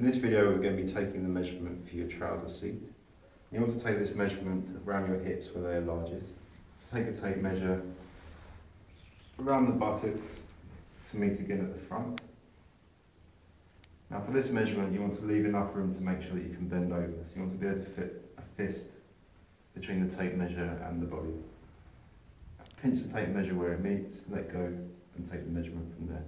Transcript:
In this video we're going to be taking the measurement for your trouser seat. You want to take this measurement around your hips where they are largest. Take a tape measure around the buttocks to meet again at the front. Now for this measurement you want to leave enough room to make sure that you can bend over. So you want to be able to fit a fist between the tape measure and the body. Pinch the tape measure where it meets, let go and take the measurement from there.